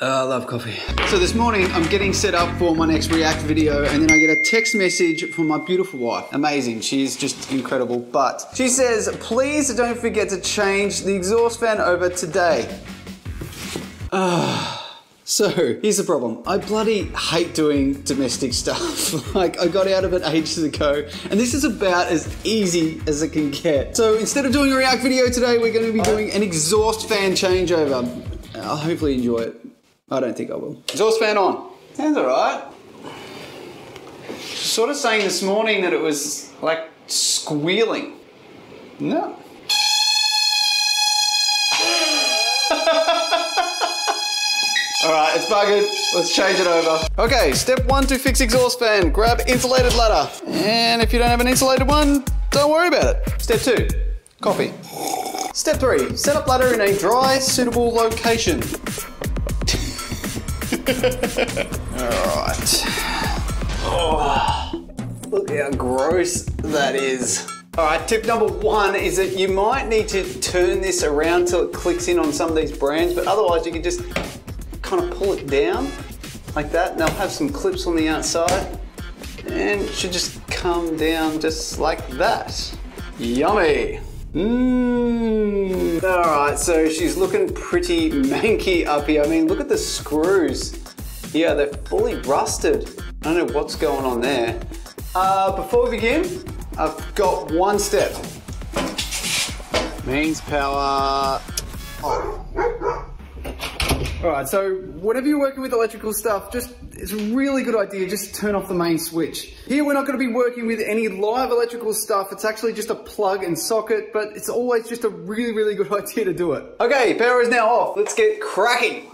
Uh, I love coffee. So this morning I'm getting set up for my next React video and then I get a text message from my beautiful wife. Amazing, she's just incredible. But she says, please don't forget to change the exhaust fan over today. Ah. So here's the problem. I bloody hate doing domestic stuff. like I got out of it ages ago and this is about as easy as it can get. So instead of doing a React video today, we're gonna be doing an exhaust fan changeover. I'll hopefully enjoy it. I don't think I will. Exhaust fan on. Sounds all right. Sort of saying this morning that it was like squealing. No. All right, it's buggered. Let's change it over. Okay, step one to fix exhaust fan. Grab insulated ladder. And if you don't have an insulated one, don't worry about it. Step two, coffee. Step three, set up ladder in a dry, suitable location. All right. Oh, look how gross that is. All right, tip number one is that you might need to turn this around till it clicks in on some of these brands, but otherwise you can just kind of pull it down like that. And they'll have some clips on the outside and should just come down just like that. Yummy. Mmm. All right, so she's looking pretty manky up here. I mean, look at the screws. Yeah, they're fully rusted. I don't know what's going on there. Uh, before we begin, I've got one step. Mains power. All right, so whenever you're working with electrical stuff, just it's a really good idea, just turn off the main switch. Here we're not gonna be working with any live electrical stuff, it's actually just a plug and socket, but it's always just a really, really good idea to do it. Okay, power is now off, let's get cracking.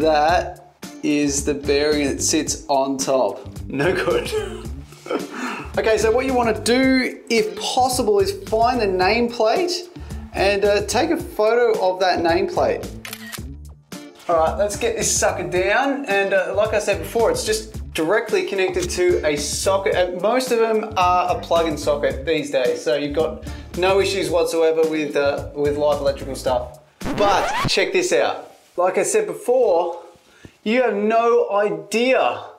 That is the bearing that sits on top. No good. okay, so what you want to do, if possible, is find the nameplate and uh, take a photo of that nameplate. All right, let's get this sucker down. And uh, like I said before, it's just directly connected to a socket. And most of them are a plug-in socket these days. So you've got no issues whatsoever with, uh, with live electrical stuff. But check this out. Like I said before, you have no idea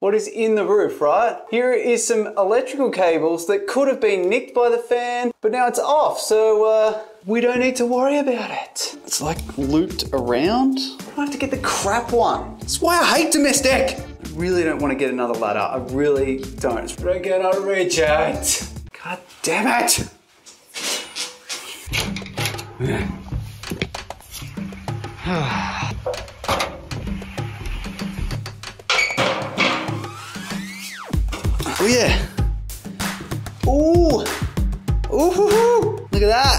what is in the roof, right? Here is some electrical cables that could have been nicked by the fan, but now it's off, so uh, we don't need to worry about it. It's like looped around. I have to get the crap one. That's why I hate domestic. I really don't want to get another ladder. I really don't. But I cannot reach it. God damn it. Oh yeah. Ooh. Ooh. Look at that.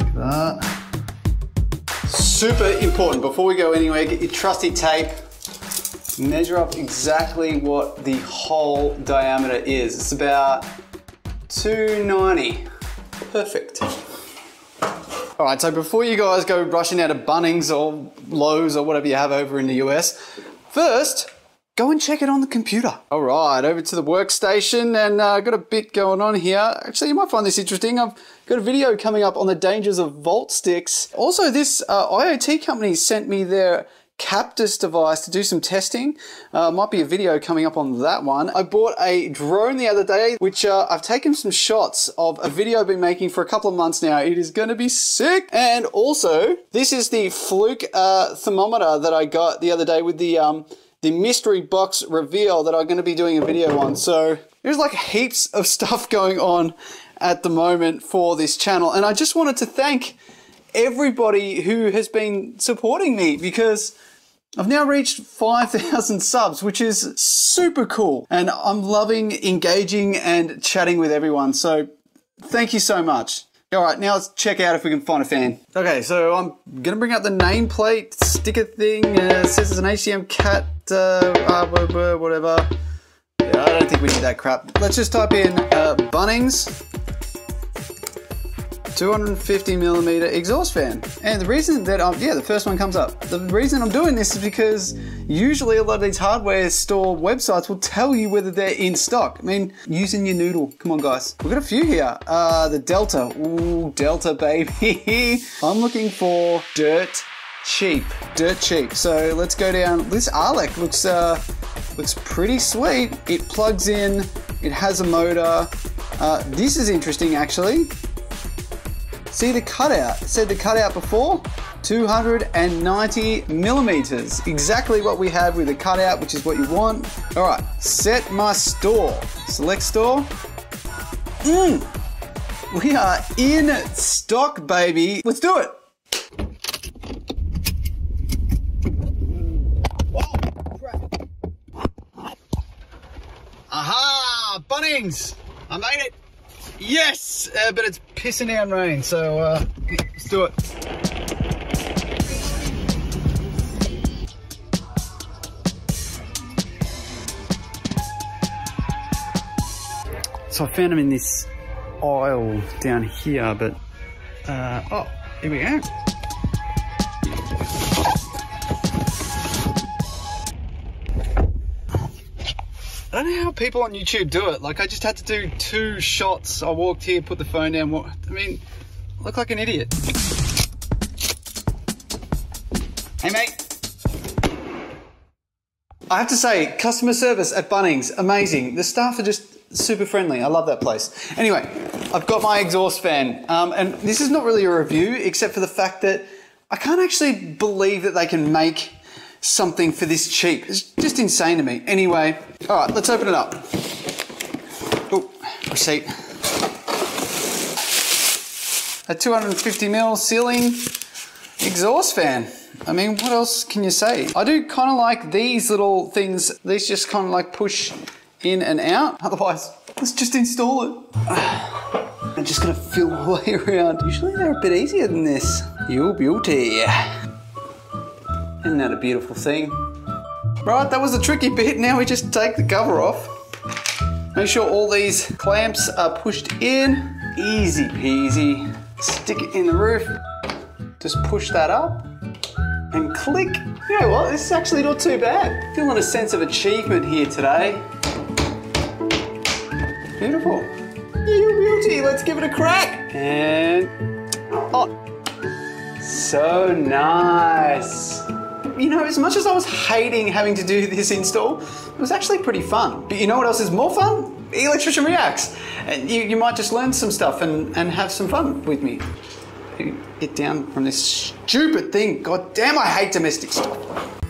Look at that. Super important. Before we go anywhere, get your trusty tape. Measure up exactly what the hole diameter is. It's about 290. Perfect. All right, so before you guys go rushing out of Bunnings or Lowe's or whatever you have over in the US, first, go and check it on the computer. All right, over to the workstation and uh, got a bit going on here. Actually, you might find this interesting. I've got a video coming up on the dangers of volt sticks. Also, this uh, IoT company sent me their Captus device to do some testing. Uh, might be a video coming up on that one. I bought a drone the other day, which uh, I've taken some shots of a video I've been making for a couple of months now. It is going to be sick. And also, this is the Fluke uh, thermometer that I got the other day with the um, the mystery box reveal that I'm going to be doing a video on. So there's like heaps of stuff going on at the moment for this channel. And I just wanted to thank everybody who has been supporting me because I've now reached 5,000 subs, which is super cool. And I'm loving engaging and chatting with everyone. So thank you so much. All right, now let's check out if we can find a fan. Okay, so I'm gonna bring out the nameplate sticker thing. Uh, it says it's an HDM cat, uh, uh, whatever. Yeah, I don't think we need that crap. Let's just type in uh, Bunnings 250 millimeter exhaust fan. And the reason that I'm, yeah, the first one comes up. The reason I'm doing this is because Usually, a lot of these hardware store websites will tell you whether they're in stock. I mean, using your noodle. Come on, guys. We've got a few here. Uh, the Delta. Ooh, Delta, baby. I'm looking for dirt cheap. Dirt cheap. So let's go down. This Arlec looks uh, looks pretty sweet. It plugs in. It has a motor. Uh, this is interesting, actually. See the cutout. Said the cutout before. 290 millimeters. Exactly what we have with the cutout, which is what you want. All right, set my store. Select store. Mmm. We are in stock, baby. Let's do it. Bunnings! I made it! Yes! Uh, but it's pissing down rain, so uh, let's do it. So I found them in this aisle down here, but uh, oh, here we go. I don't know how people on YouTube do it. Like I just had to do two shots. I walked here, put the phone down. What? I mean, I look like an idiot. Hey mate. I have to say, customer service at Bunnings, amazing. The staff are just super friendly. I love that place. Anyway, I've got my exhaust fan, um, and this is not really a review, except for the fact that I can't actually believe that they can make something for this cheap. It's just insane to me. Anyway, all right, let's open it up. Oh, receipt. A 250 mil ceiling exhaust fan. I mean, what else can you say? I do kind of like these little things. These just kind of like push in and out. Otherwise, let's just install it. I'm just gonna feel way around. Usually they're a bit easier than this. You beauty. Isn't that a beautiful thing? Right, that was a tricky bit. Now we just take the cover off. Make sure all these clamps are pushed in. Easy peasy. Stick it in the roof. Just push that up and click. You know what, this is actually not too bad. Feeling a sense of achievement here today. Beautiful. You beauty, let's give it a crack. And, oh, so nice you know, as much as I was hating having to do this install, it was actually pretty fun. But you know what else is more fun? Electrician Reacts. And you, you might just learn some stuff and, and have some fun with me. Get down from this stupid thing. God damn, I hate domestic stuff.